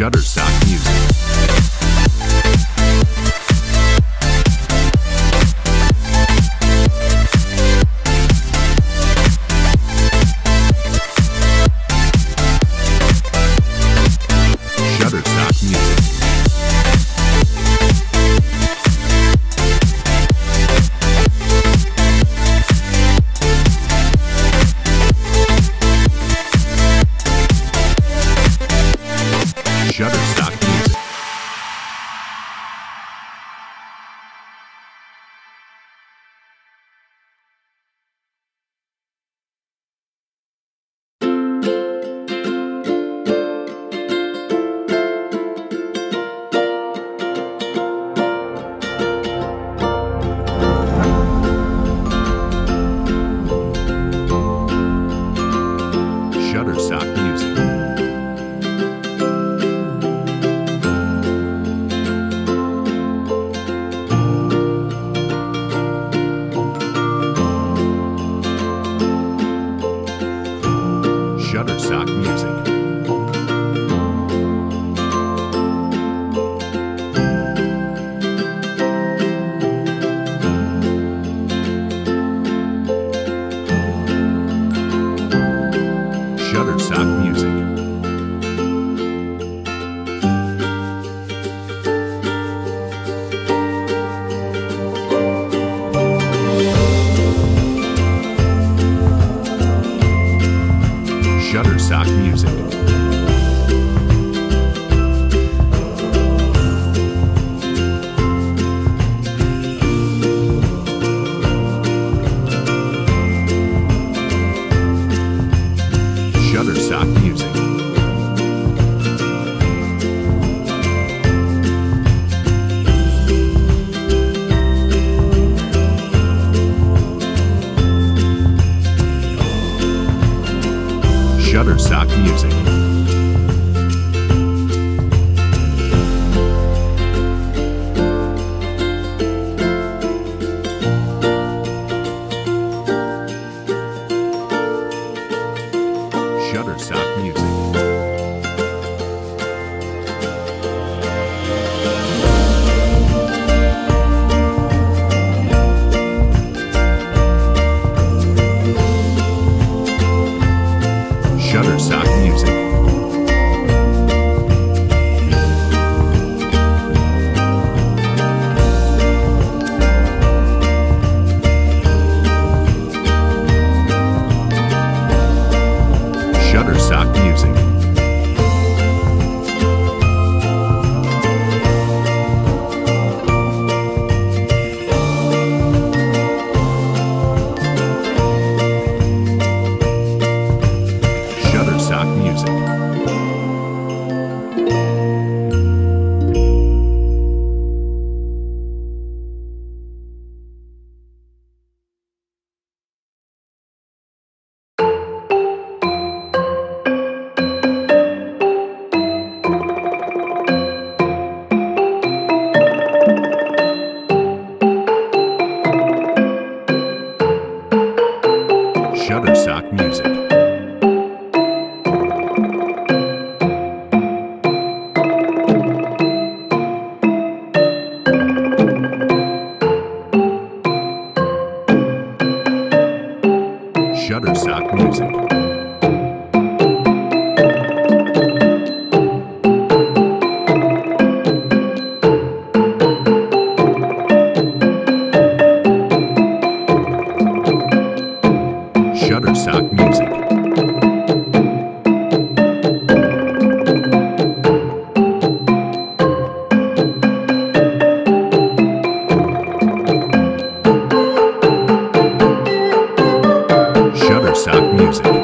Shutterstock Music. Shutterstock Music. Shutterstock Music. Shutterstock Music. Sock Music.